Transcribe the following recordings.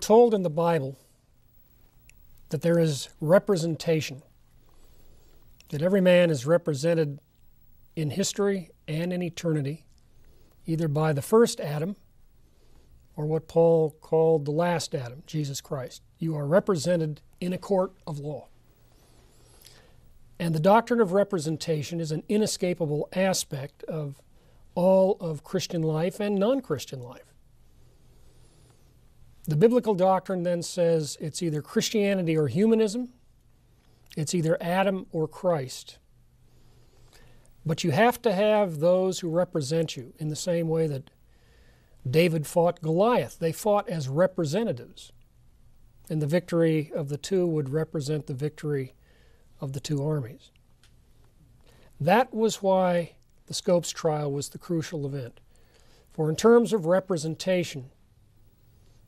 Told in the Bible that there is representation, that every man is represented in history and in eternity, either by the first Adam or what Paul called the last Adam, Jesus Christ. You are represented in a court of law. And the doctrine of representation is an inescapable aspect of all of Christian life and non Christian life. The biblical doctrine then says it's either Christianity or humanism, it's either Adam or Christ. But you have to have those who represent you in the same way that David fought Goliath. They fought as representatives. And the victory of the two would represent the victory of the two armies. That was why the Scopes trial was the crucial event. For in terms of representation,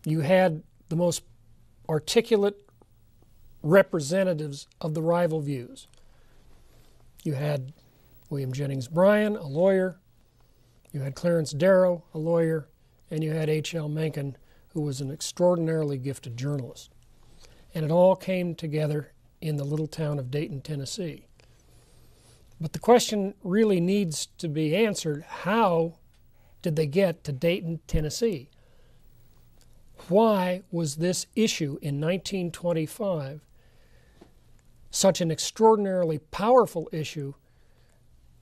you had the most articulate representatives of the rival views. You had William Jennings Bryan, a lawyer, you had Clarence Darrow, a lawyer, and you had H.L. Mencken, who was an extraordinarily gifted journalist. And it all came together in the little town of Dayton, Tennessee. But the question really needs to be answered how did they get to Dayton, Tennessee? Why was this issue in 1925 such an extraordinarily powerful issue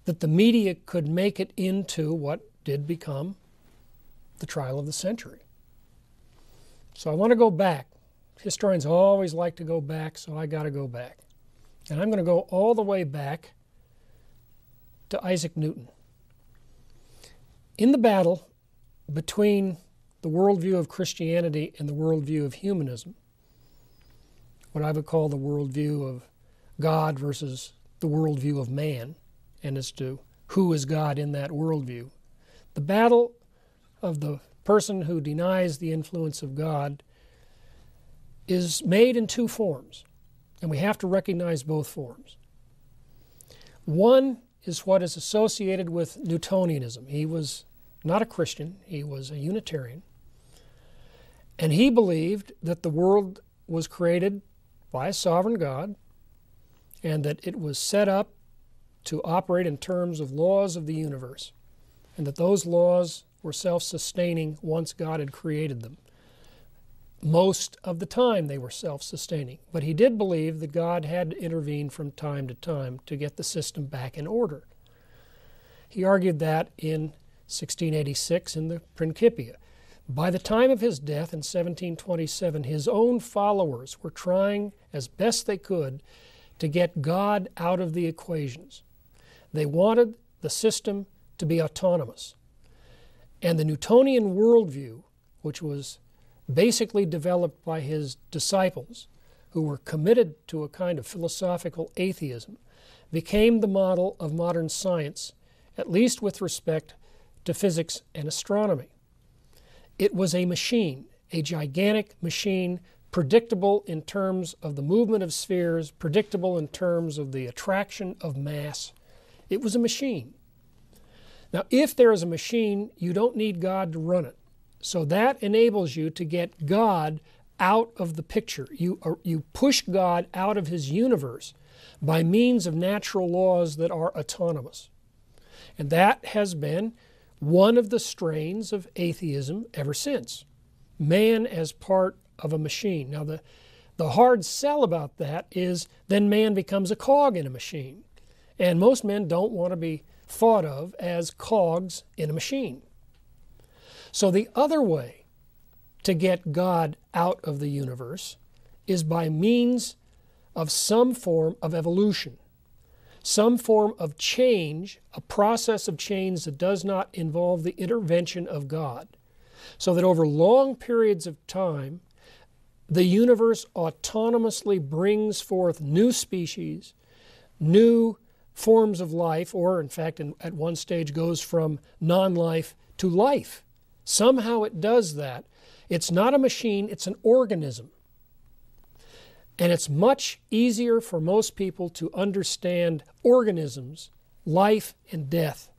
that the media could make it into what did become the trial of the century? So I want to go back. Historians always like to go back, so I got to go back. And I'm going to go all the way back to Isaac Newton. In the battle between the worldview of Christianity and the worldview of humanism, what I would call the worldview of God versus the worldview of man, and as to who is God in that worldview. The battle of the person who denies the influence of God is made in two forms, and we have to recognize both forms. One is what is associated with Newtonianism. He was not a Christian, he was a Unitarian. And he believed that the world was created by a sovereign God and that it was set up to operate in terms of laws of the universe, and that those laws were self sustaining once God had created them. Most of the time they were self sustaining, but he did believe that God had to intervene from time to time to get the system back in order. He argued that in 1686 in the Principia. By the time of his death in 1727, his own followers were trying as best they could to get God out of the equations. They wanted the system to be autonomous. And the Newtonian worldview, which was basically developed by his disciples, who were committed to a kind of philosophical atheism, became the model of modern science, at least with respect to physics and astronomy. It was a machine, a gigantic machine, predictable in terms of the movement of spheres, predictable in terms of the attraction of mass. It was a machine. Now, if there is a machine, you don't need God to run it. So that enables you to get God out of the picture. You, you push God out of his universe by means of natural laws that are autonomous. And that has been one of the strains of atheism ever since. Man as part of a machine. Now, the, the hard sell about that is then man becomes a cog in a machine. And most men don't want to be thought of as cogs in a machine. So, the other way to get God out of the universe is by means of some form of evolution some form of change, a process of change that does not involve the intervention of God. So that over long periods of time, the universe autonomously brings forth new species, new forms of life, or in fact, in, at one stage goes from non life to life. Somehow it does that. It's not a machine, it's an organism. And it's much easier for most people to understand organisms, life and death,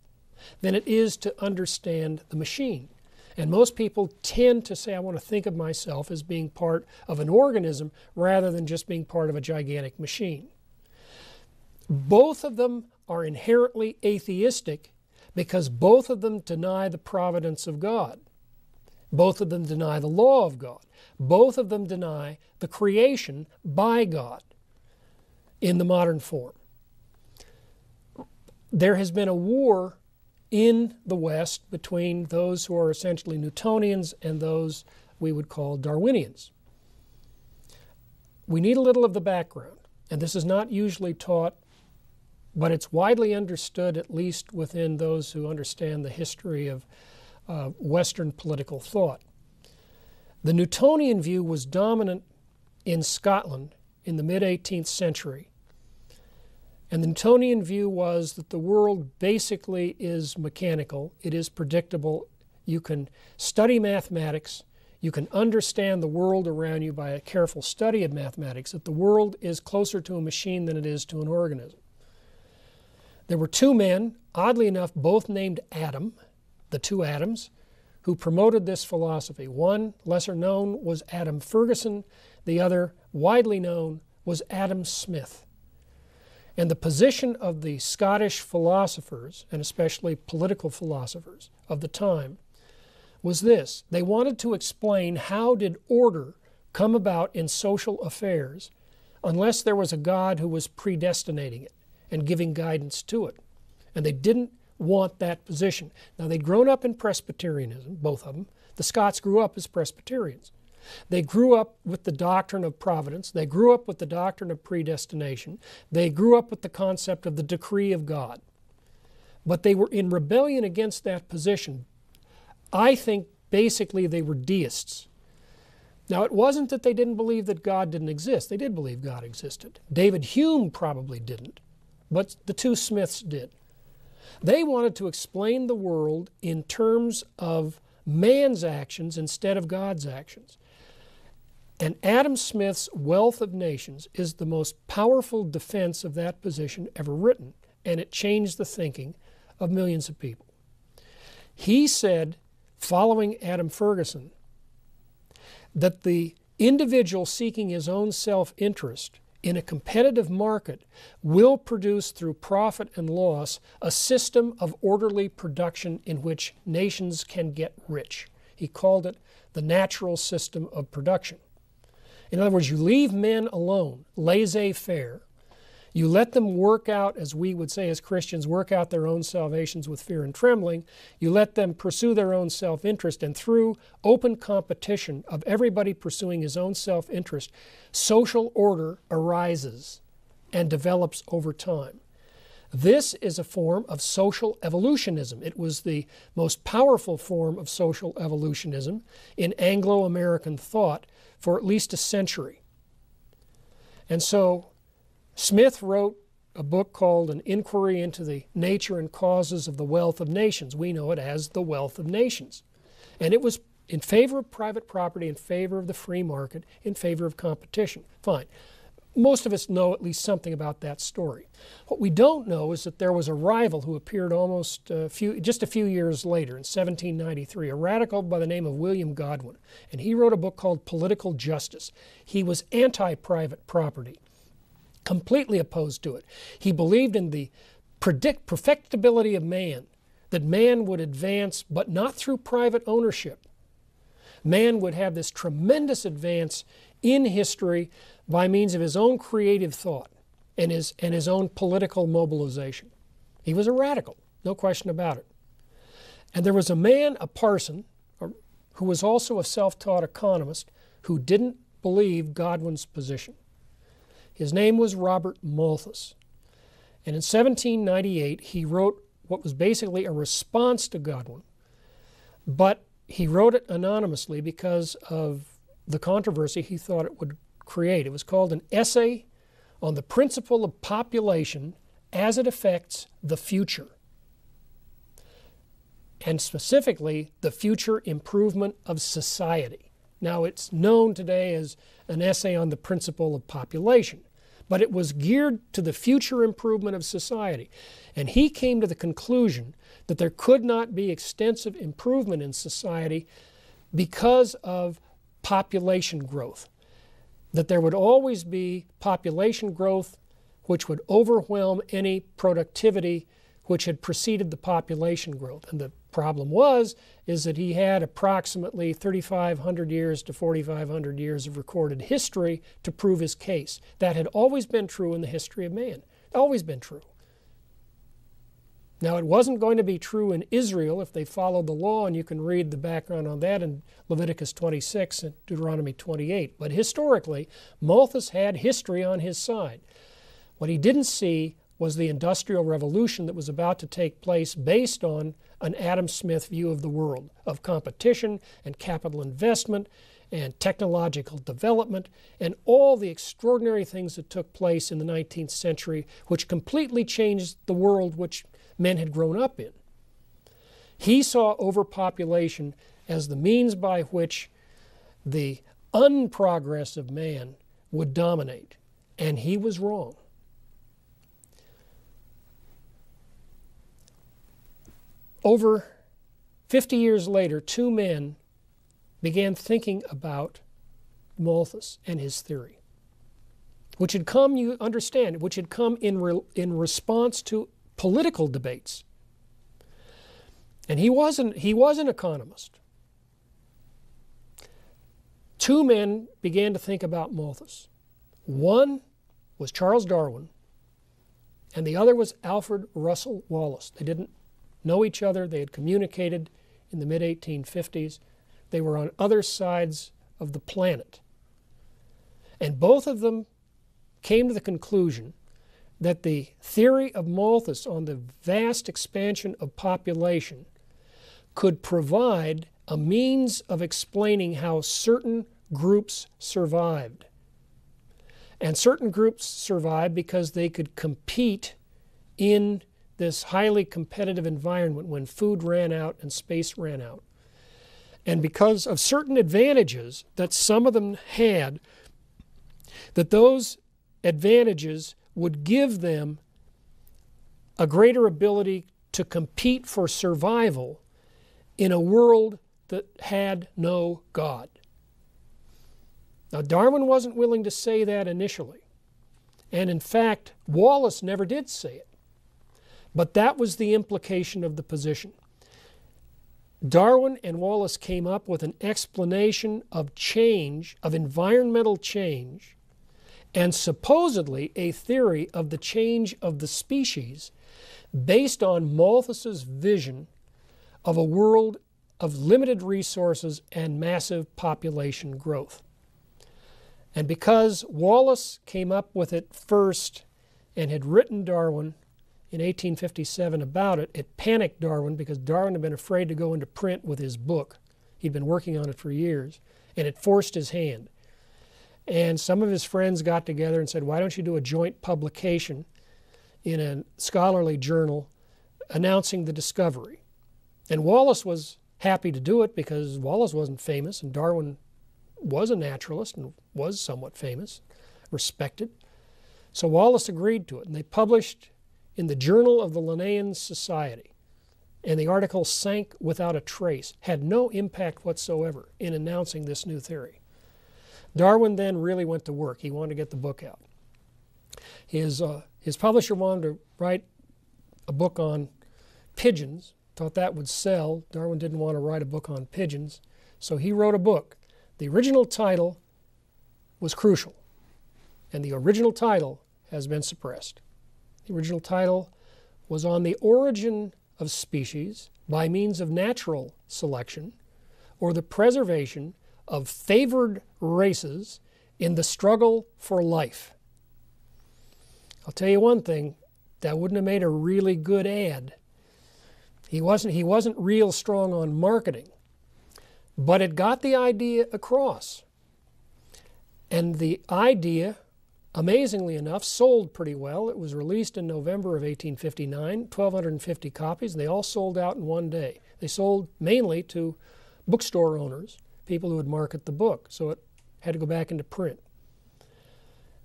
than it is to understand the machine. And most people tend to say, I want to think of myself as being part of an organism rather than just being part of a gigantic machine. Both of them are inherently atheistic because both of them deny the providence of God. Both of them deny the law of God. Both of them deny the creation by God in the modern form. There has been a war in the West between those who are essentially Newtonians and those we would call Darwinians. We need a little of the background, and this is not usually taught, but it's widely understood, at least within those who understand the history of uh, Western political thought. The Newtonian view was dominant in Scotland in the mid 18th century. And the Newtonian view was that the world basically is mechanical, it is predictable. You can study mathematics, you can understand the world around you by a careful study of mathematics, that the world is closer to a machine than it is to an organism. There were two men, oddly enough, both named Adam, the two Adams, who promoted this philosophy. One, lesser known, was Adam Ferguson, the other, widely known, was Adam Smith. And the position of the Scottish philosophers, and especially political philosophers of the time, was this they wanted to explain how did order come about in social affairs unless there was a God who was predestinating it and giving guidance to it. And they didn't want that position. Now, they'd grown up in Presbyterianism, both of them. The Scots grew up as Presbyterians. They grew up with the doctrine of providence. They grew up with the doctrine of predestination. They grew up with the concept of the decree of God. But they were in rebellion against that position. I think basically they were deists. Now, it wasn't that they didn't believe that God didn't exist. They did believe God existed. David Hume probably didn't, but the two Smiths did. They wanted to explain the world in terms of man's actions instead of God's actions. And Adam Smith's Wealth of Nations is the most powerful defense of that position ever written, and it changed the thinking of millions of people. He said, following Adam Ferguson, that the individual seeking his own self interest in a competitive market will produce through profit and loss a system of orderly production in which nations can get rich. He called it the natural system of production. In other words, you leave men alone, laissez faire, you let them work out, as we would say as Christians, work out their own salvations with fear and trembling. You let them pursue their own self interest, and through open competition of everybody pursuing his own self interest, social order arises and develops over time. This is a form of social evolutionism. It was the most powerful form of social evolutionism in Anglo American thought for at least a century. And so Smith wrote a book called An Inquiry into the Nature and Causes of the Wealth of Nations. We know it as The Wealth of Nations. And it was in favor of private property, in favor of the free market, in favor of competition. Fine. Most of us know at least something about that story. What we don't know is that there was a rival who appeared almost a few, just a few years later in 1793, a radical by the name of William Godwin. And he wrote a book called Political Justice. He was anti private property completely opposed to it. He believed in the predict perfectibility of man, that man would advance, but not through private ownership. Man would have this tremendous advance in history by means of his own creative thought and his, and his own political mobilization. He was a radical, no question about it. And there was a man, a parson, who was also a self taught economist, who didn't believe Godwin's position. His name was Robert Malthus. And in 1798, he wrote what was basically a response to Godwin. But he wrote it anonymously because of the controversy he thought it would create. It was called an essay on the principle of population as it affects the future. And specifically, the future improvement of society. Now, it's known today as an essay on the principle of population, but it was geared to the future improvement of society. And he came to the conclusion that there could not be extensive improvement in society because of population growth. That there would always be population growth which would overwhelm any productivity which had preceded the population growth. And the problem was is that he had approximately 3500 years to 4500 years of recorded history to prove his case. That had always been true in the history of man. Always been true. Now, it wasn't going to be true in Israel if they followed the law, and you can read the background on that in Leviticus 26 and Deuteronomy 28. But historically, Malthus had history on his side. What he didn't see was the Industrial Revolution that was about to take place based on an Adam Smith view of the world, of competition and capital investment and technological development and all the extraordinary things that took place in the 19th century, which completely changed the world which men had grown up in. He saw overpopulation as the means by which the unprogress of man would dominate, and he was wrong. Over 50 years later, two men began thinking about Malthus and his theory, which had come, you understand, which had come in, re, in response to political debates. And he wasn't, he was an economist. Two men began to think about Malthus. One was Charles Darwin, and the other was Alfred Russel Wallace. They didn't know each other. They had communicated in the mid 1850s. They were on other sides of the planet. And both of them came to the conclusion that the theory of Malthus on the vast expansion of population could provide a means of explaining how certain groups survived. And certain groups survived because they could compete in this highly competitive environment when food ran out and space ran out. And because of certain advantages that some of them had, that those advantages would give them a greater ability to compete for survival in a world that had no God. Now, Darwin wasn't willing to say that initially. And in fact, Wallace never did say it. But that was the implication of the position. Darwin and Wallace came up with an explanation of change, of environmental change, and supposedly a theory of the change of the species based on Malthus's vision of a world of limited resources and massive population growth. And because Wallace came up with it first and had written Darwin in 1857 about it, it panicked Darwin because Darwin had been afraid to go into print with his book. He'd been working on it for years, and it forced his hand. And some of his friends got together and said, Why don't you do a joint publication in a scholarly journal announcing the discovery? And Wallace was happy to do it because Wallace wasn't famous, and Darwin was a naturalist and was somewhat famous, respected. So Wallace agreed to it, and they published in the Journal of the Linnean Society, and the article sank without a trace, had no impact whatsoever in announcing this new theory. Darwin then really went to work. He wanted to get the book out. His, uh, his publisher wanted to write a book on pigeons, thought that would sell. Darwin didn't want to write a book on pigeons, so he wrote a book. The original title was crucial, and the original title has been suppressed. The original title was On the Origin of Species by Means of Natural Selection or the Preservation of Favored Races in the Struggle for Life. I'll tell you one thing, that wouldn't have made a really good ad. He wasn't, he wasn't real strong on marketing, but it got the idea across. And the idea amazingly enough, sold pretty well. It was released in November of 1859, 1,250 copies, and they all sold out in one day. They sold mainly to bookstore owners, people who would market the book, so it had to go back into print.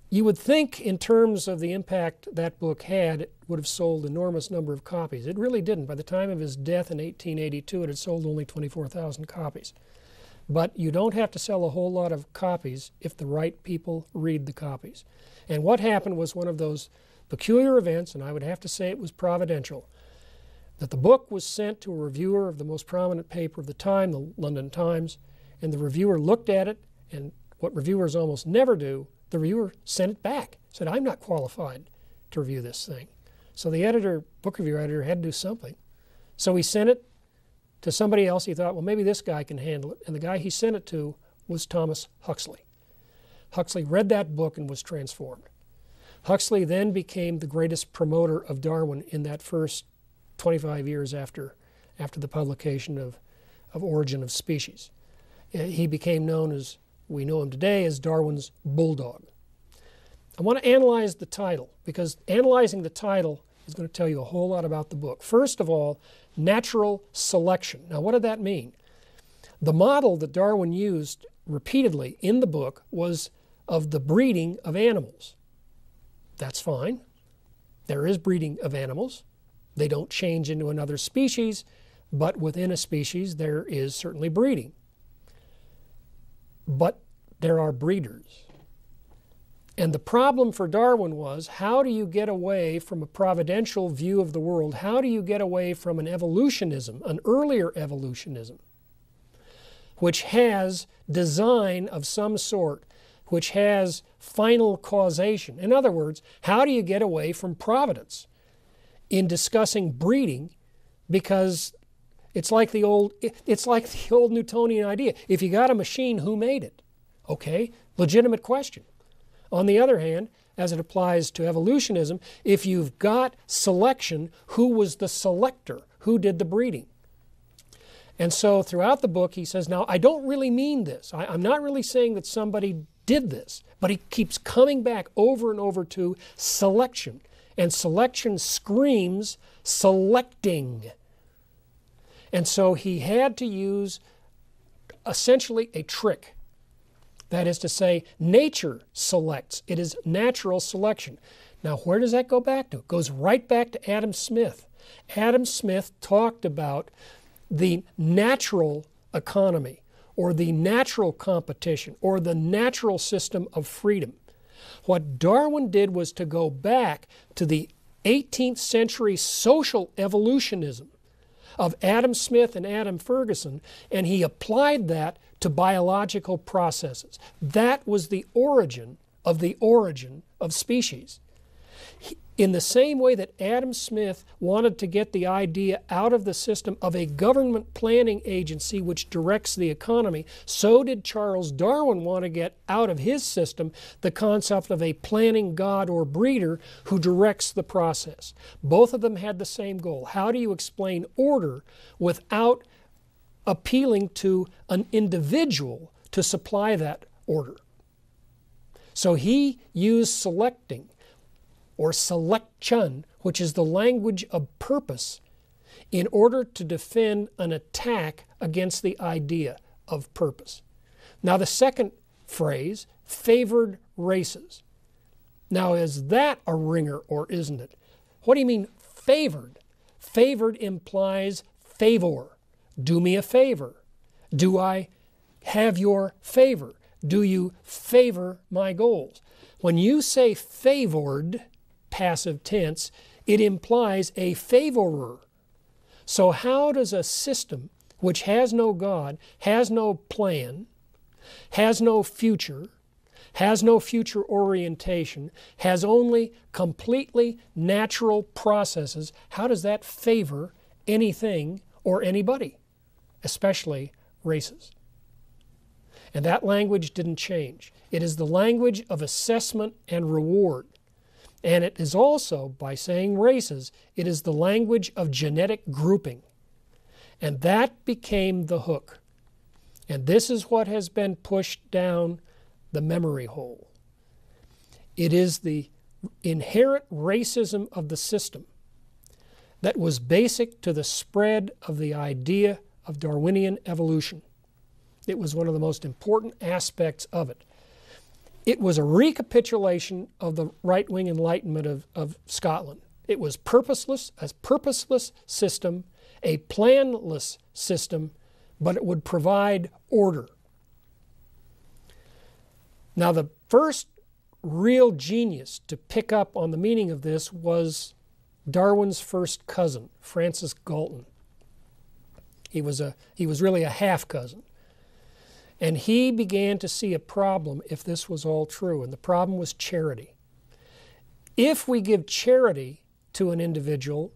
you would think, in terms of the impact that book had, it would have sold enormous number of copies. It really didn't. By the time of his death in 1882, it had sold only 24,000 copies. But you don't have to sell a whole lot of copies if the right people read the copies. And what happened was one of those peculiar events, and I would have to say it was providential, that the book was sent to a reviewer of the most prominent paper of the time, the London Times, and the reviewer looked at it, and what reviewers almost never do, the reviewer sent it back, said, I'm not qualified to review this thing. So the editor, book review editor, had to do something. So he sent it to somebody else. He thought, well, maybe this guy can handle it. And the guy he sent it to was Thomas Huxley. Huxley read that book and was transformed. Huxley then became the greatest promoter of Darwin in that first 25 years after, after the publication of, of Origin of Species. Uh, he became known as we know him today as Darwin's bulldog. I want to analyze the title because analyzing the title is going to tell you a whole lot about the book. First of all, natural selection. Now, what did that mean? The model that Darwin used repeatedly in the book was of the breeding of animals. That's fine. There is breeding of animals. They don't change into another species, but within a species there is certainly breeding but there are breeders. And the problem for Darwin was how do you get away from a providential view of the world? How do you get away from an evolutionism, an earlier evolutionism, which has design of some sort, which has final causation? In other words, how do you get away from providence in discussing breeding? Because it's like the old it's like the old Newtonian idea. If you got a machine, who made it? Okay, legitimate question. On the other hand, as it applies to evolutionism, if you've got selection, who was the selector? Who did the breeding? And so throughout the book, he says, Now, I don't really mean this. I, am not really saying that somebody did this, but he keeps coming back over and over to selection. And selection screams selecting. And so he had to use essentially a trick. That is to say, nature selects. It is natural selection. Now, where does that go back to? It goes right back to Adam Smith. Adam Smith talked about the natural economy or the natural competition or the natural system of freedom. What Darwin did was to go back to the 18th century social evolutionism of Adam Smith and Adam Ferguson, and he applied that to biological processes. That was the origin of the origin of species. In the same way that Adam Smith wanted to get the idea out of the system of a government planning agency which directs the economy, so did Charles Darwin want to get out of his system the concept of a planning god or breeder who directs the process. Both of them had the same goal. How do you explain order without appealing to an individual to supply that order? So he used selecting or selection, which is the language of purpose, in order to defend an attack against the idea of purpose. Now, the second phrase, favored races. Now, is that a ringer or isn't it? What do you mean favored? Favored implies favor. Do me a favor. Do I have your favor? Do you favor my goals? When you say favored, passive tense, it implies a favorer. So, how does a system which has no God, has no plan, has no future, has no future orientation, has only completely natural processes, how does that favor anything or anybody, especially races? And that language didn't change. It is the language of assessment and reward. And it is also, by saying races, it is the language of genetic grouping. And that became the hook. And this is what has been pushed down the memory hole. It is the inherent racism of the system that was basic to the spread of the idea of Darwinian evolution. It was one of the most important aspects of it. It was a recapitulation of the right wing enlightenment of, of Scotland. It was purposeless, a purposeless system, a planless system, but it would provide order. Now, the first real genius to pick up on the meaning of this was Darwin's first cousin, Francis Galton. He was, a, he was really a half cousin. And he began to see a problem if this was all true, and the problem was charity. If we give charity to an individual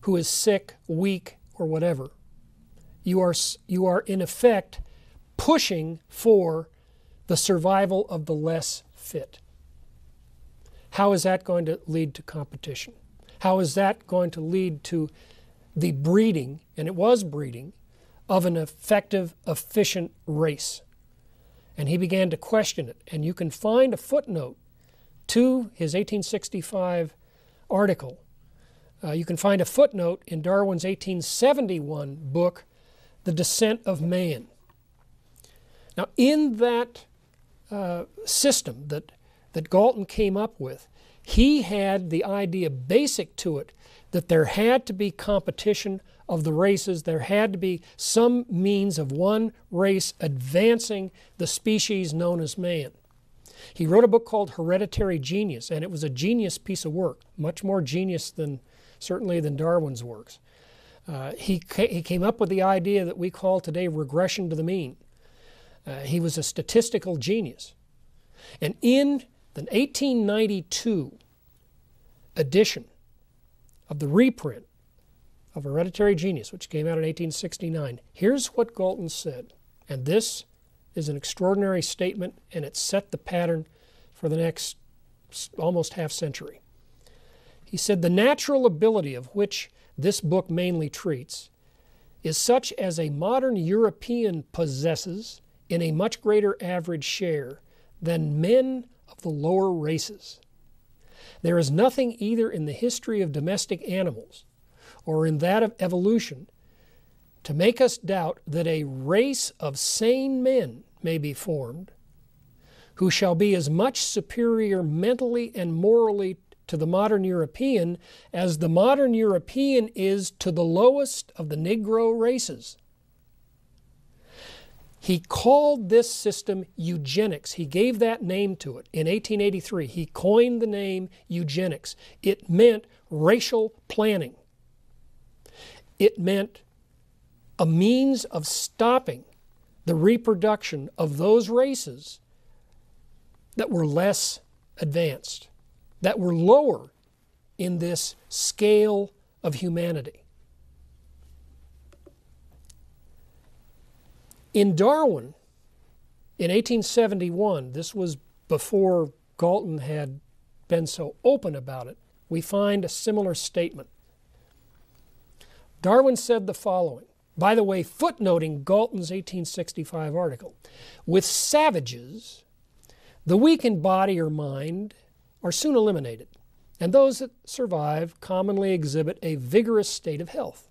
who is sick, weak, or whatever, you are, you are in effect pushing for the survival of the less fit. How is that going to lead to competition? How is that going to lead to the breeding, and it was breeding, of an effective, efficient race? And he began to question it. And you can find a footnote to his 1865 article. Uh, you can find a footnote in Darwin's 1871 book, The Descent of Man. Now, in that uh, system that, that Galton came up with, he had the idea basic to it that there had to be competition of the races. There had to be some means of one race advancing the species known as man. He wrote a book called Hereditary Genius, and it was a genius piece of work, much more genius than certainly than Darwin's works. Uh, he, ca- he came up with the idea that we call today regression to the mean. Uh, he was a statistical genius. And in the 1892 edition of the reprint of Hereditary Genius, which came out in 1869, here's what Galton said. And this is an extraordinary statement, and it set the pattern for the next almost half century. He said, The natural ability of which this book mainly treats is such as a modern European possesses in a much greater average share than men of the lower races. There is nothing either in the history of domestic animals or in that of evolution to make us doubt that a race of sane men may be formed who shall be as much superior mentally and morally to the modern European as the modern European is to the lowest of the Negro races. He called this system eugenics. He gave that name to it in 1883. He coined the name eugenics. It meant racial planning, it meant a means of stopping the reproduction of those races that were less advanced, that were lower in this scale of humanity. In Darwin, in 1871, this was before Galton had been so open about it, we find a similar statement. Darwin said the following, by the way, footnoting Galton's 1865 article With savages, the weak in body or mind are soon eliminated, and those that survive commonly exhibit a vigorous state of health.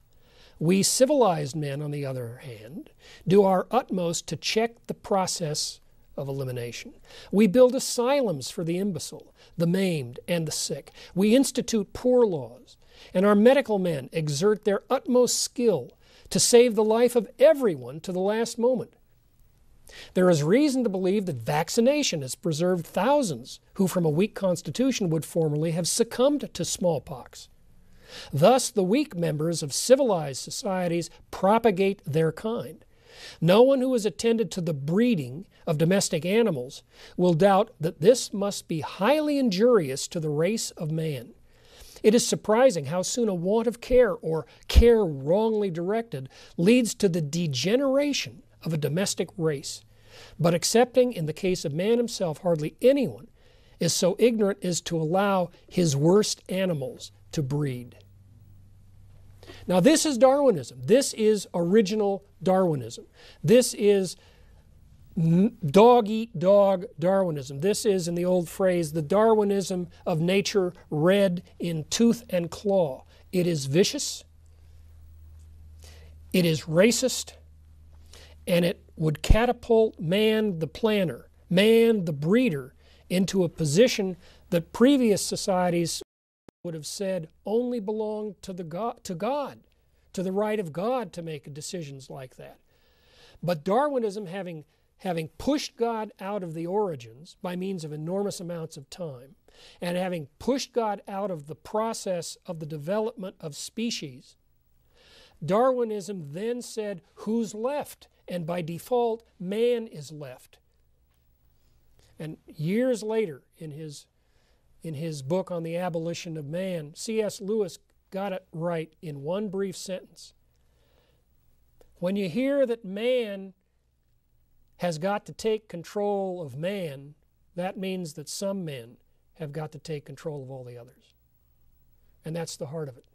We civilized men, on the other hand, do our utmost to check the process of elimination. We build asylums for the imbecile, the maimed, and the sick. We institute poor laws, and our medical men exert their utmost skill to save the life of everyone to the last moment. There is reason to believe that vaccination has preserved thousands who, from a weak constitution, would formerly have succumbed to smallpox. Thus, the weak members of civilized societies propagate their kind. No one who has attended to the breeding of domestic animals will doubt that this must be highly injurious to the race of man. It is surprising how soon a want of care or care wrongly directed leads to the degeneration of a domestic race. But excepting in the case of man himself, hardly anyone is so ignorant as to allow his worst animals to breed. Now, this is Darwinism. This is original Darwinism. This is dog eat dog Darwinism. This is, in the old phrase, the Darwinism of nature red in tooth and claw. It is vicious, it is racist, and it would catapult man, the planner, man, the breeder, into a position that previous societies would have said only belonged to, the God, to God, to the right of God to make decisions like that. But Darwinism, having, having pushed God out of the origins by means of enormous amounts of time, and having pushed God out of the process of the development of species, Darwinism then said, Who's left? And by default, man is left. And years later, in his, in his book on the abolition of man, C.S. Lewis got it right in one brief sentence. When you hear that man has got to take control of man, that means that some men have got to take control of all the others. And that's the heart of it.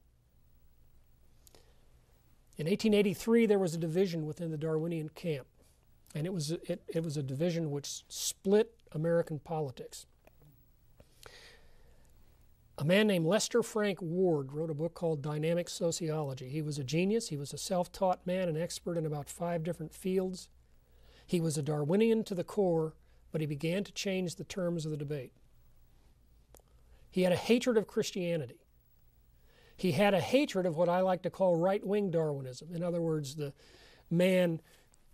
In 1883, there was a division within the Darwinian camp, and it was, it, it was a division which split American politics. A man named Lester Frank Ward wrote a book called Dynamic Sociology. He was a genius, he was a self taught man, an expert in about five different fields. He was a Darwinian to the core, but he began to change the terms of the debate. He had a hatred of Christianity. He had a hatred of what I like to call right wing Darwinism. In other words, the man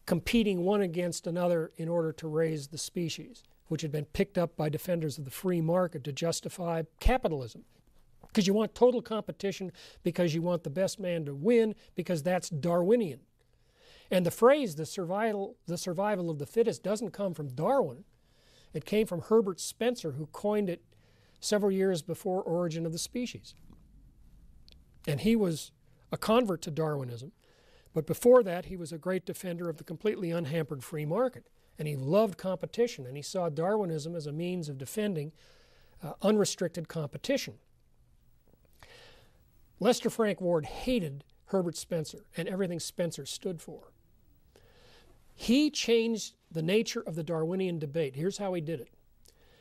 competing one against another in order to raise the species, which had been picked up by defenders of the free market to justify capitalism. Because you want total competition, because you want the best man to win, because that's Darwinian. And the phrase, the survival, the survival of the fittest, doesn't come from Darwin. It came from Herbert Spencer, who coined it several years before Origin of the Species. And he was a convert to Darwinism. But before that, he was a great defender of the completely unhampered free market. And he loved competition, and he saw Darwinism as a means of defending uh, unrestricted competition. Lester Frank Ward hated Herbert Spencer and everything Spencer stood for. He changed the nature of the Darwinian debate. Here's how he did it.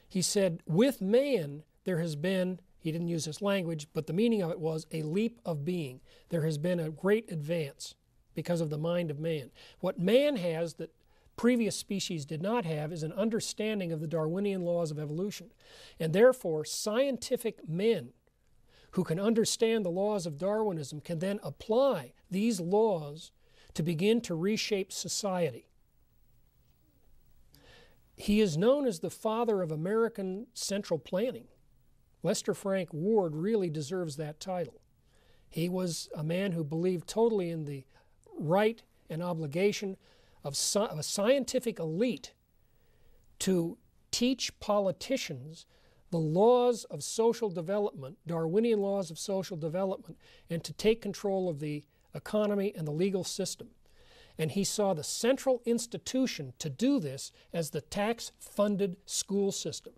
He said, with man, there has been he didn't use this language, but the meaning of it was a leap of being. There has been a great advance because of the mind of man. What man has that previous species did not have is an understanding of the Darwinian laws of evolution. And therefore, scientific men who can understand the laws of Darwinism can then apply these laws to begin to reshape society. He is known as the father of American central planning. Lester Frank Ward really deserves that title. He was a man who believed totally in the right and obligation of, of a scientific elite to teach politicians the laws of social development, Darwinian laws of social development, and to take control of the economy and the legal system. And he saw the central institution to do this as the tax funded school system.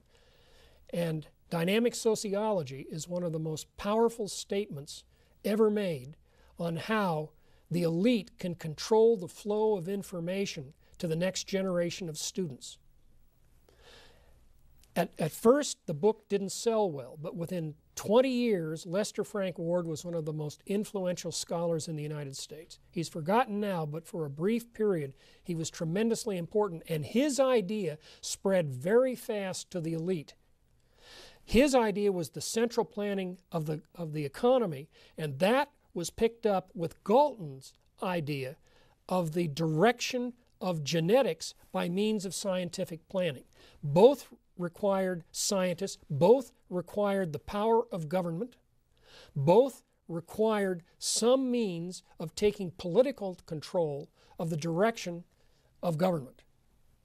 And Dynamic sociology is one of the most powerful statements ever made on how the elite can control the flow of information to the next generation of students. At, at first, the book didn't sell well, but within 20 years, Lester Frank Ward was one of the most influential scholars in the United States. He's forgotten now, but for a brief period, he was tremendously important, and his idea spread very fast to the elite his idea was the central planning of the, of the economy, and that was picked up with Galton's idea of the direction of genetics by means of scientific planning. Both required scientists, both required the power of government, both required some means of taking political control of the direction of government.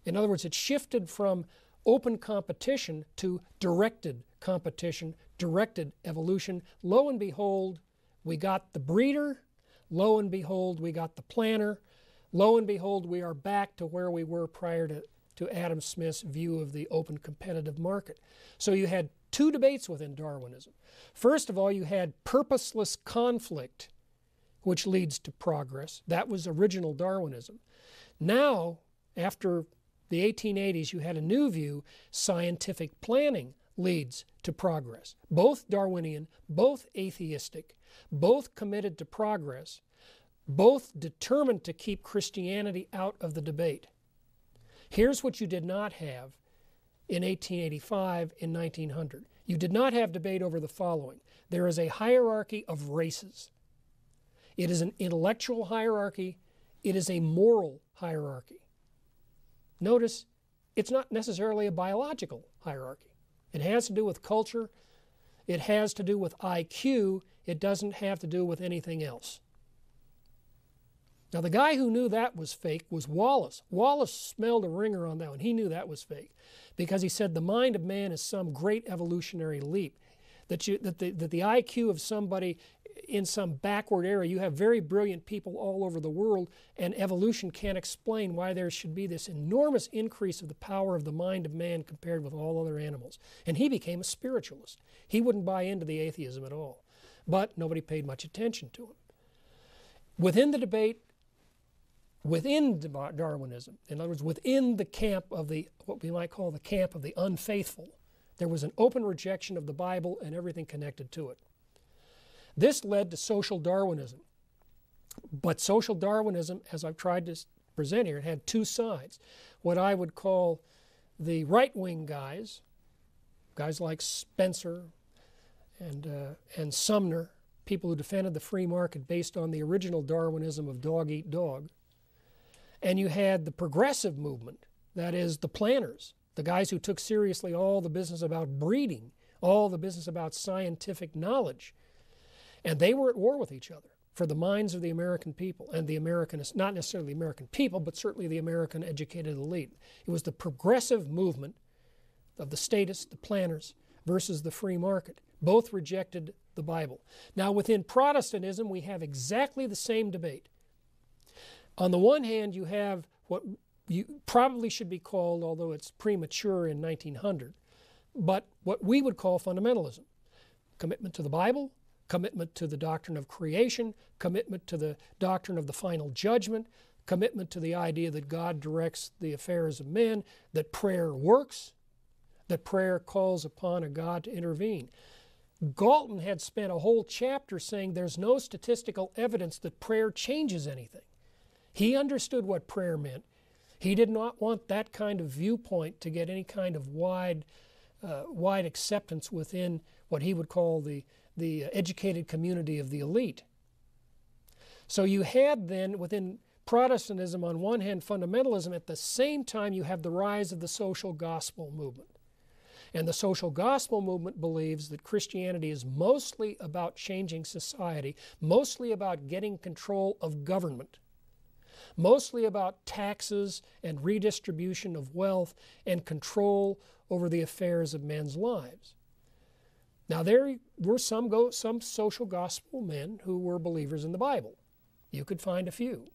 In other words, it shifted from open competition to directed competition, directed evolution. Lo and behold, we got the breeder. Lo and behold, we got the planner. Lo and behold, we are back to where we were prior to, to Adam Smith's view of the open competitive market. So you had two debates within Darwinism. First of all, you had purposeless conflict, which leads to progress. That was original Darwinism. Now, after the 1880s, you had a new view scientific planning leads to progress. Both Darwinian, both atheistic, both committed to progress, both determined to keep Christianity out of the debate. Here's what you did not have in 1885 in 1900. You did not have debate over the following there is a hierarchy of races. It is an intellectual hierarchy, it is a moral hierarchy. Notice it's not necessarily a biological hierarchy. It has to do with culture, it has to do with IQ, it doesn't have to do with anything else. Now, the guy who knew that was fake was Wallace. Wallace smelled a ringer on that one. He knew that was fake because he said the mind of man is some great evolutionary leap. That, you, that, the, that the IQ of somebody in some backward area, you have very brilliant people all over the world, and evolution can't explain why there should be this enormous increase of the power of the mind of man compared with all other animals. And he became a spiritualist. He wouldn't buy into the atheism at all. But nobody paid much attention to him. Within the debate, within Darwinism, in other words, within the camp of the, what we might call the camp of the unfaithful, there was an open rejection of the Bible and everything connected to it. This led to social Darwinism. But social Darwinism, as I've tried to present here, had two sides. What I would call the right wing guys, guys like Spencer and, uh, and Sumner, people who defended the free market based on the original Darwinism of dog eat dog. And you had the progressive movement, that is, the planners, the guys who took seriously all the business about breeding, all the business about scientific knowledge. And they were at war with each other for the minds of the American people and the American, not necessarily the American people, but certainly the American educated elite. It was the progressive movement of the statists, the planners, versus the free market. Both rejected the Bible. Now, within Protestantism, we have exactly the same debate. On the one hand, you have what you probably should be called, although it's premature in 1900, but what we would call fundamentalism commitment to the Bible, commitment to the doctrine of creation, commitment to the doctrine of the final judgment, commitment to the idea that God directs the affairs of men, that prayer works, that prayer calls upon a God to intervene. Galton had spent a whole chapter saying there's no statistical evidence that prayer changes anything. He understood what prayer meant. He did not want that kind of viewpoint to get any kind of wide, uh, wide acceptance within what he would call the the educated community of the elite. So you had then within Protestantism, on one hand, fundamentalism, at the same time, you have the rise of the social gospel movement. And the social gospel movement believes that Christianity is mostly about changing society, mostly about getting control of government, mostly about taxes and redistribution of wealth and control over the affairs of men's lives. Now, there were some, go, some social gospel men who were believers in the Bible. You could find a few.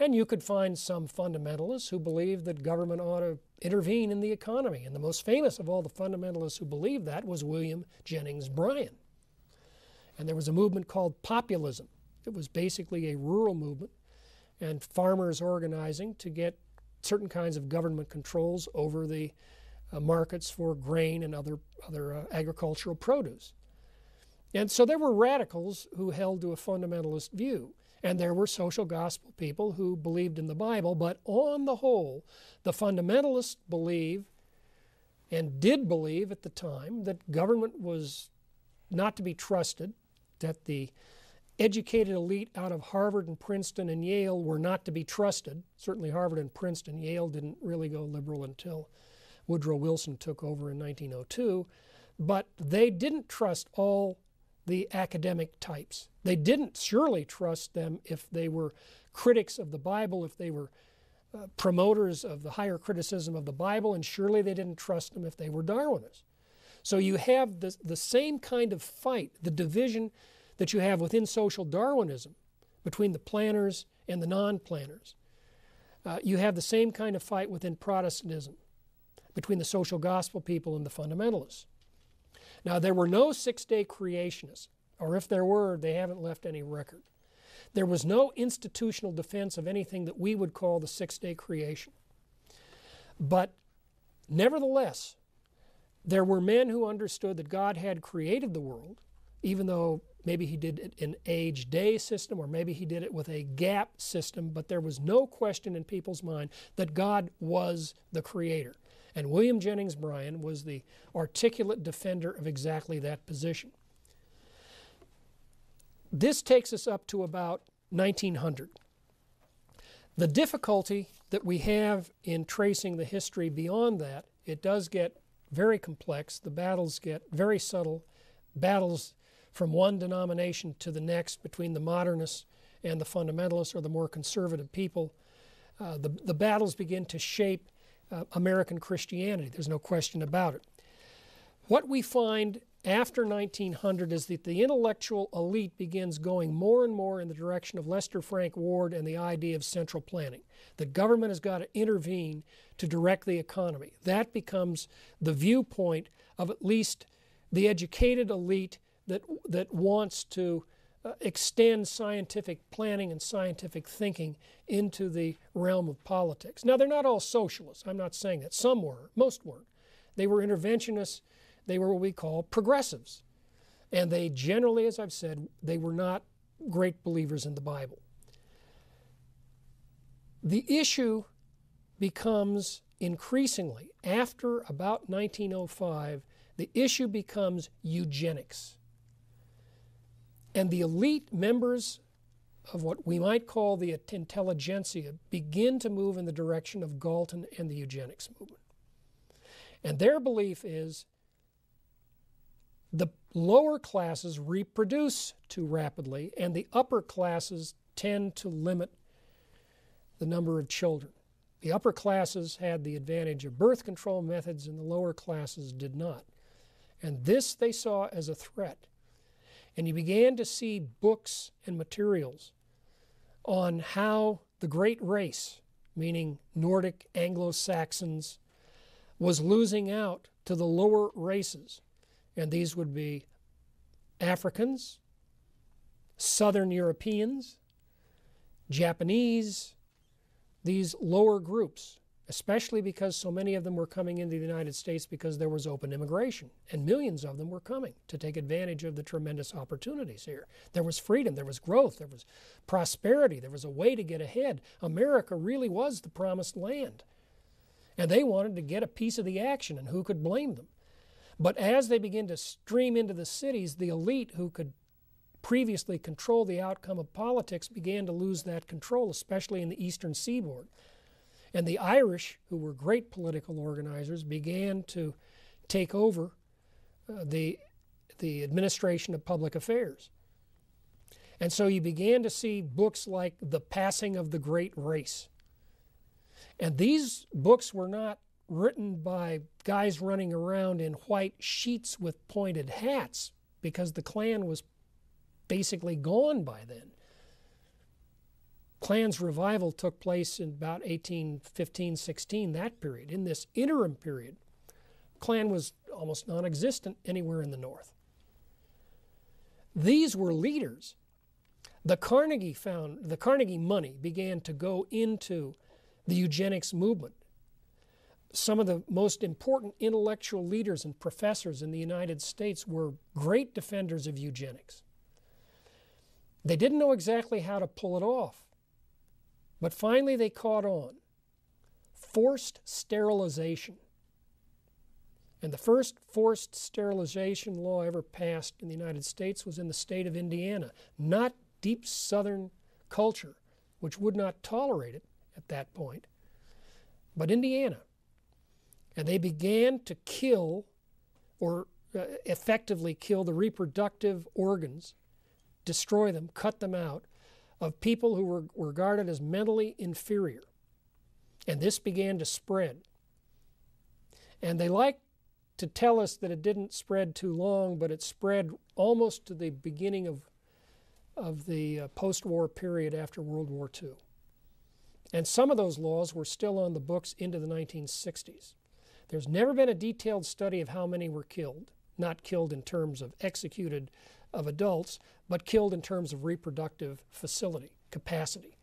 And you could find some fundamentalists who believed that government ought to intervene in the economy. And the most famous of all the fundamentalists who believed that was William Jennings Bryan. And there was a movement called populism. It was basically a rural movement and farmers organizing to get certain kinds of government controls over the uh, markets for grain and other, other uh, agricultural produce. And so there were radicals who held to a fundamentalist view. And there were social gospel people who believed in the Bible. But on the whole, the fundamentalists believe and did believe at the time that government was not to be trusted, that the educated elite out of Harvard and Princeton and Yale were not to be trusted. Certainly, Harvard and Princeton. Yale didn't really go liberal until Woodrow Wilson took over in 1902, but they didn't trust all the academic types. They didn't surely trust them if they were critics of the Bible, if they were uh, promoters of the higher criticism of the Bible, and surely they didn't trust them if they were Darwinists. So you have the, the same kind of fight, the division that you have within social Darwinism between the planners and the non planners. Uh, you have the same kind of fight within Protestantism between the social gospel people and the fundamentalists. Now, there were no six day creationists, or if there were, they haven't left any record. There was no institutional defense of anything that we would call the six day creation. But nevertheless, there were men who understood that God had created the world, even though maybe he did it in age day system, or maybe he did it with a gap system, but there was no question in people's mind that God was the creator. And William Jennings Bryan was the articulate defender of exactly that position. This takes us up to about 1900. The difficulty that we have in tracing the history beyond that, it does get very complex. The battles get very subtle. Battles from one denomination to the next between the modernists and the fundamentalists or the more conservative people. Uh, the, the battles begin to shape uh, American Christianity. There's no question about it. What we find after 1900 is that the intellectual elite begins going more and more in the direction of Lester Frank Ward and the idea of central planning. The government has got to intervene to direct the economy. That becomes the viewpoint of at least the educated elite that, that wants to uh, extend scientific planning and scientific thinking into the realm of politics. Now, they're not all socialists. I'm not saying that. Some were, most weren't. They were interventionists they were what we call progressives. And they generally, as I've said, they were not great believers in the Bible. The issue becomes increasingly, after about 1905, the issue becomes eugenics. And the elite members of what we might call the intelligentsia begin to move in the direction of Galton and the eugenics movement. And their belief is the lower classes reproduce too rapidly, and the upper classes tend to limit the number of children. The upper classes had the advantage of birth control methods, and the lower classes did not. And this they saw as a threat. And you began to see books and materials on how the great race, meaning Nordic Anglo Saxons, was losing out to the lower races. And these would be Africans, Southern Europeans, Japanese, these lower groups, especially because so many of them were coming into the United States because there was open immigration, and millions of them were coming to take advantage of the tremendous opportunities here. There was freedom, there was growth, there was prosperity, there was a way to get ahead. America really was the promised land. And they wanted to get a piece of the action, and who could blame them? But as they begin to stream into the cities, the elite who could previously control the outcome of politics began to lose that control, especially in the eastern seaboard. And the Irish, who were great political organizers, began to take over uh, the, the administration of public affairs. And so you began to see books like The Passing of the Great Race. And these books were not written by guys running around in white sheets with pointed hats because the Klan was basically gone by then. Klan's revival took place in about 1815 16, that period. In this interim period, Klan was almost non existent anywhere in the North. These were leaders. The Carnegie found the Carnegie money began to go into the eugenics movement some of the most important intellectual leaders and professors in the United States were great defenders of eugenics. They didn't know exactly how to pull it off, but finally they caught on. Forced sterilization. And the first forced sterilization law ever passed in the United States was in the state of Indiana, not deep southern culture, which would not tolerate it at that point, but Indiana. And they began to kill or uh, effectively kill the reproductive organs, destroy them, cut them out, of people who were regarded as mentally inferior. And this began to spread. And they like to tell us that it didn't spread too long, but it spread almost to the beginning of, of the uh, post war period after World War II. And some of those laws were still on the books into the 1960s. There's never been a detailed study of how many were killed, not killed in terms of executed of adults, but killed in terms of reproductive facility, capacity.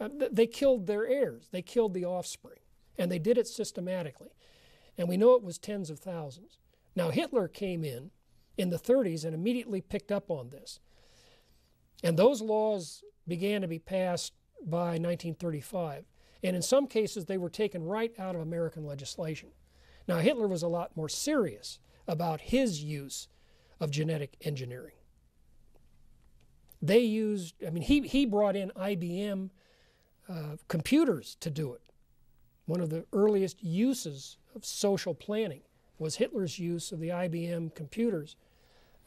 Uh, they killed their heirs, they killed the offspring, and they did it systematically. And we know it was tens of thousands. Now, Hitler came in in the 30s and immediately picked up on this. And those laws began to be passed by 1935. And in some cases, they were taken right out of American legislation. Now, Hitler was a lot more serious about his use of genetic engineering. They used, I mean, he, he brought in IBM uh, computers to do it. One of the earliest uses of social planning was Hitler's use of the IBM computers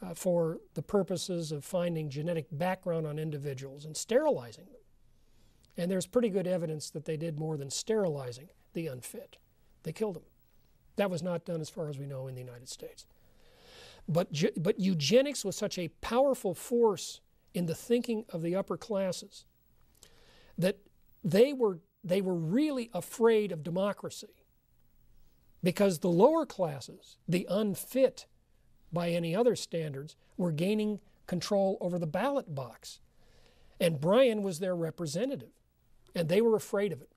uh, for the purposes of finding genetic background on individuals and sterilizing them. And there's pretty good evidence that they did more than sterilizing the unfit. They killed them. That was not done, as far as we know, in the United States. But, but eugenics was such a powerful force in the thinking of the upper classes that they were, they were really afraid of democracy because the lower classes, the unfit by any other standards, were gaining control over the ballot box. And Bryan was their representative, and they were afraid of it.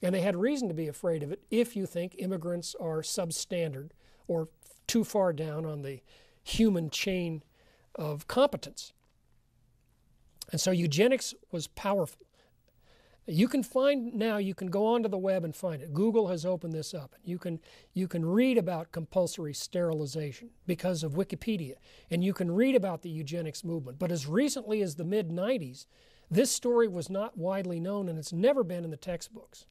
And they had reason to be afraid of it if you think immigrants are substandard or too far down on the human chain of competence. And so eugenics was powerful. You can find now, you can go onto the web and find it. Google has opened this up. You can, you can read about compulsory sterilization because of Wikipedia, and you can read about the eugenics movement. But as recently as the mid 90s, this story was not widely known and it's never been in the textbooks.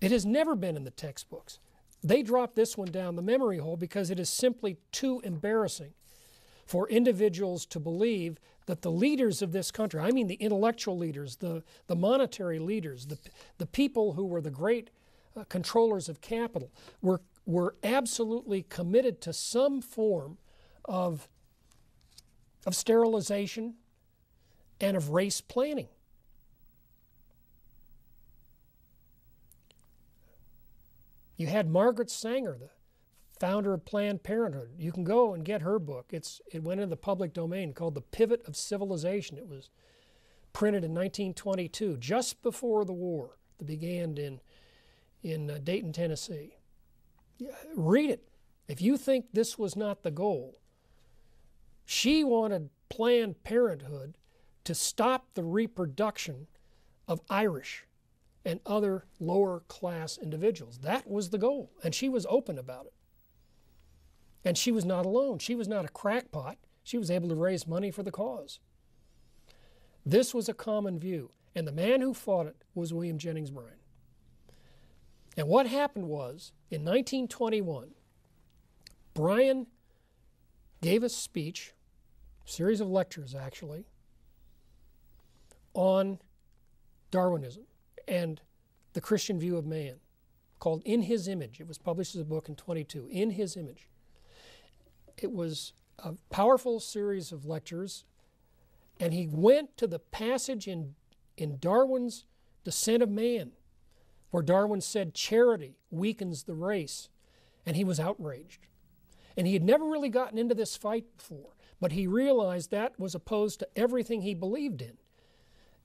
It has never been in the textbooks. They dropped this one down the memory hole because it is simply too embarrassing for individuals to believe that the leaders of this country, I mean the intellectual leaders, the, the monetary leaders, the, the people who were the great uh, controllers of capital, were, were absolutely committed to some form of, of sterilization and of race planning. You had Margaret Sanger, the founder of Planned Parenthood. You can go and get her book. It's it went into the public domain called The Pivot of Civilization. It was printed in 1922, just before the war that began in in uh, Dayton, Tennessee. Yeah, read it. If you think this was not the goal, she wanted Planned Parenthood to stop the reproduction of Irish and other lower class individuals. That was the goal, and she was open about it. And she was not alone. She was not a crackpot. She was able to raise money for the cause. This was a common view, and the man who fought it was William Jennings Bryan. And what happened was, in 1921, Bryan gave a speech, series of lectures actually, on Darwinism and the Christian view of man called In His Image. It was published as a book in 22, In His Image. It was a powerful series of lectures, and he went to the passage in, in Darwin's Descent of Man, where Darwin said charity weakens the race, and he was outraged. And he had never really gotten into this fight before, but he realized that was opposed to everything he believed in.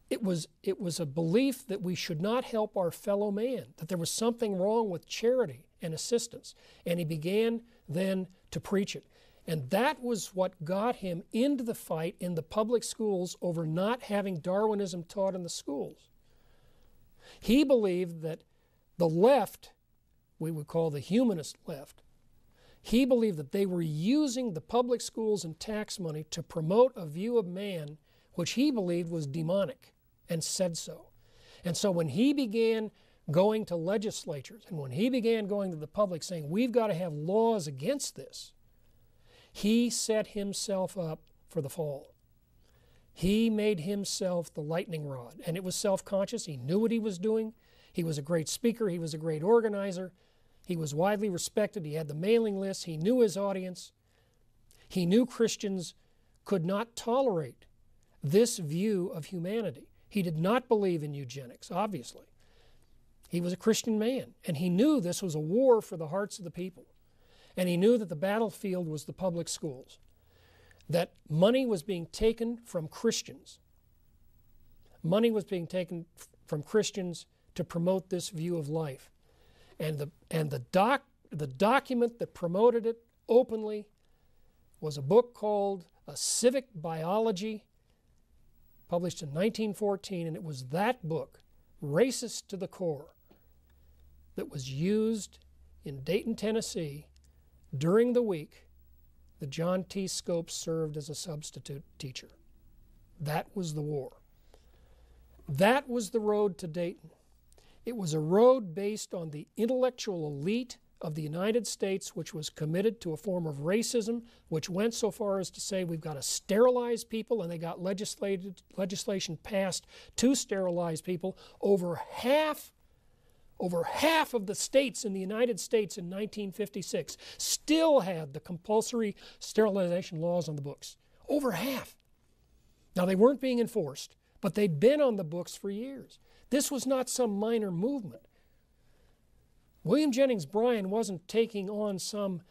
It was, it was a belief that we should not help our fellow man, that there was something wrong with charity and assistance. And he began then to preach it. And that was what got him into the fight in the public schools over not having Darwinism taught in the schools. He believed that the left, we would call the humanist left, he believed that they were using the public schools and tax money to promote a view of man which he believed was demonic and said so. And so when he began going to legislatures and when he began going to the public saying, we've got to have laws against this, he set himself up for the fall. He made himself the lightning rod, and it was self conscious. He knew what he was doing. He was a great speaker, he was a great organizer, he was widely respected, he had the mailing list, he knew his audience. He knew Christians could not tolerate this view of humanity. He did not believe in eugenics, obviously. He was a Christian man, and he knew this was a war for the hearts of the people. And he knew that the battlefield was the public schools, that money was being taken from Christians. Money was being taken from Christians to promote this view of life. And the, and the, doc, the document that promoted it openly was a book called A Civic Biology, published in 1914, and it was that book, racist to the core, that was used in Dayton, Tennessee during the week the John T. Scopes served as a substitute teacher. That was the war. That was the road to Dayton. It was a road based on the intellectual elite of the United States, which was committed to a form of racism, which went so far as to say we've got to sterilize people, and they got legislated, legislation passed to sterilize people. Over half, over half of the states in the United States in 1956 still had the compulsory sterilization laws on the books. Over half. Now, they weren't being enforced, but they'd been on the books for years. This was not some minor movement. William Jennings Bryan wasn't taking on some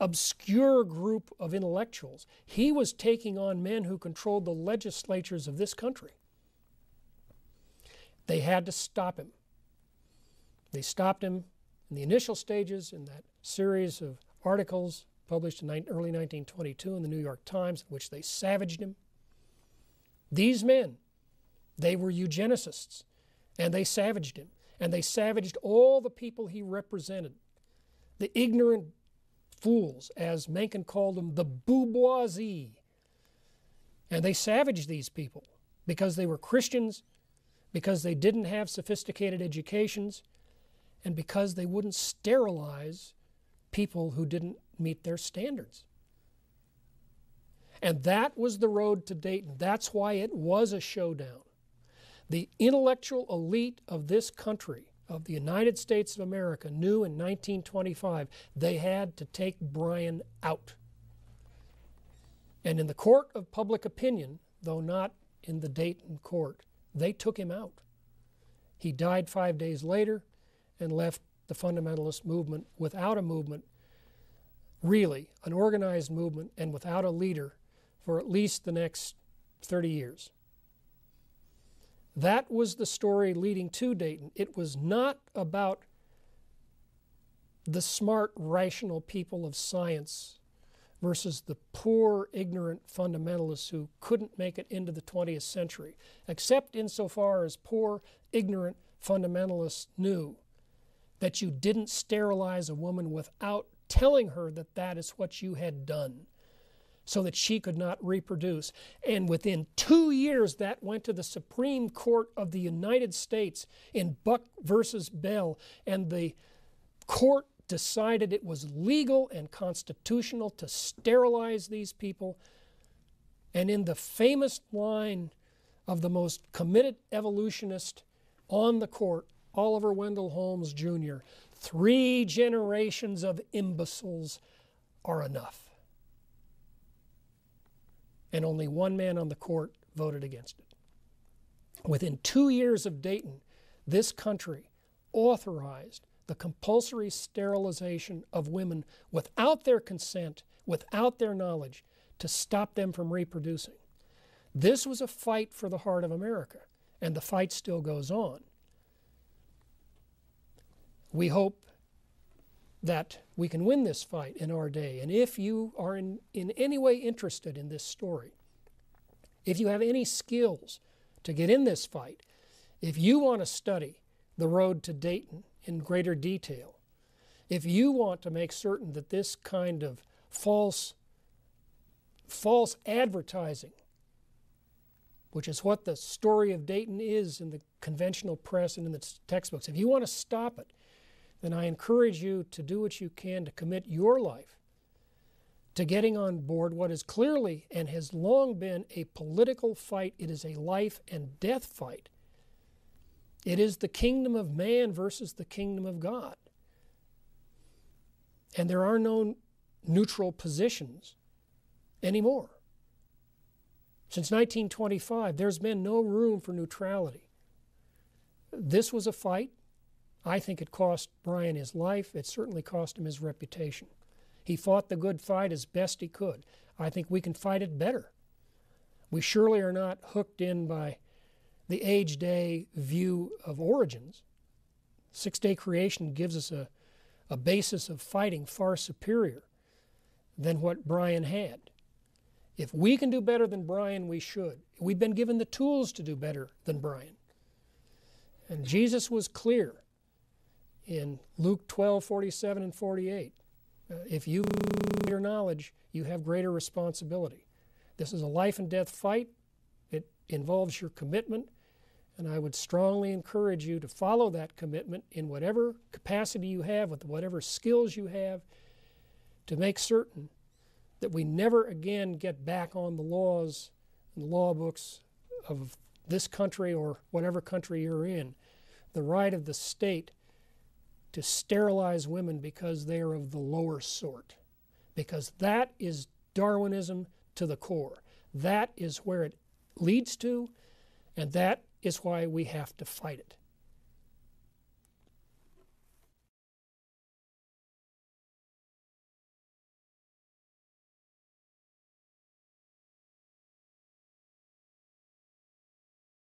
obscure group of intellectuals. He was taking on men who controlled the legislatures of this country. They had to stop him. They stopped him in the initial stages in that series of articles published in early 1922 in the New York Times, in which they savaged him. These men, they were eugenicists, and they savaged him and they savaged all the people he represented. The ignorant fools, as Mencken called them, the bourgeoisie. And they savaged these people because they were Christians, because they didn't have sophisticated educations, and because they wouldn't sterilize people who didn't meet their standards. And that was the road to Dayton. That's why it was a showdown. The intellectual elite of this country, of the United States of America, knew in 1925 they had to take Bryan out. And in the court of public opinion, though not in the Dayton court, they took him out. He died five days later and left the fundamentalist movement without a movement, really, an organized movement, and without a leader for at least the next 30 years. That was the story leading to Dayton. It was not about the smart, rational people of science versus the poor, ignorant fundamentalists who couldn't make it into the 20th century, except insofar as poor, ignorant fundamentalists knew that you didn't sterilize a woman without telling her that that is what you had done so that she could not reproduce. And within two years, that went to the Supreme Court of the United States in Buck versus Bell, and the court decided it was legal and constitutional to sterilize these people. And in the famous line of the most committed evolutionist on the court, Oliver Wendell Holmes Jr., three generations of imbeciles are enough and only one man on the court voted against it. Within two years of Dayton, this country authorized the compulsory sterilization of women without their consent, without their knowledge, to stop them from reproducing. This was a fight for the heart of America, and the fight still goes on. We hope that we can win this fight in our day. And if you are in, in any way interested in this story, if you have any skills to get in this fight, if you want to study the road to Dayton in greater detail, if you want to make certain that this kind of false false advertising, which is what the story of Dayton is in the conventional press and in the textbooks, if you want to stop it, then I encourage you to do what you can to commit your life to getting on board what is clearly and has long been a political fight. It is a life and death fight. It is the kingdom of man versus the kingdom of God. And there are no neutral positions anymore. Since 1925, there's been no room for neutrality. This was a fight I think it cost Bryan his life. It certainly cost him his reputation. He fought the good fight as best he could. I think we can fight it better. We surely are not hooked in by the age day view of origins. Six day creation gives us a, a basis of fighting far superior than what Bryan had. If we can do better than Bryan, we should. We've been given the tools to do better than Bryan. And Jesus was clear in Luke 12 47 and 48. Uh, if you your knowledge, you have greater responsibility. This is a life and death fight. It involves your commitment, and I would strongly encourage you to follow that commitment in whatever capacity you have, with whatever skills you have, to make certain that we never again get back on the laws and the law books of this country or whatever country you're in, the right of the state to sterilize women because they are of the lower sort. Because that is Darwinism to the core. That is where it leads to, and that is why we have to fight it.